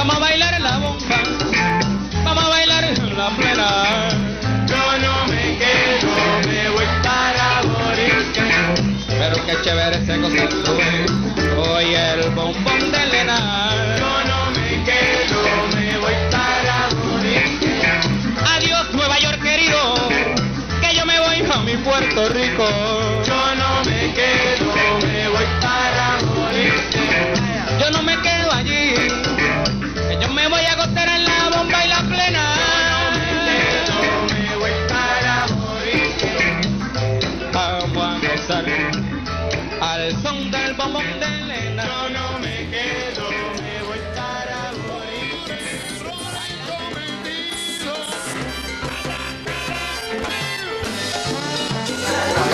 Vamos a bailar la bomba, vamos a bailar la plena. Yo no me quedo, me voy para Borinquen. Pero qué chévere se gozando al son del bombón de Elena. Yo no me quedo, me voy para Borinquen.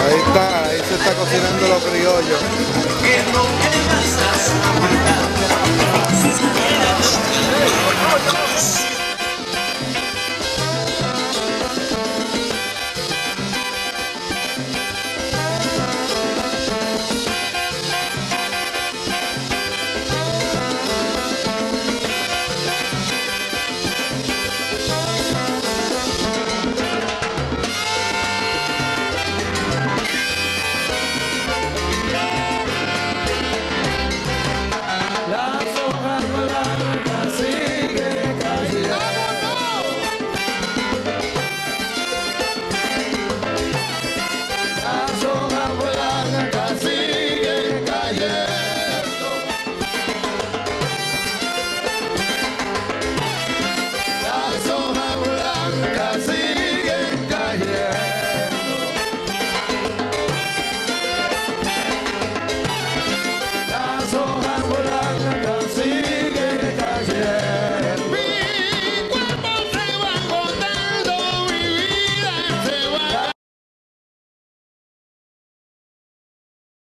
Ahí está, ahí se está cocinando los criollos. que no quedas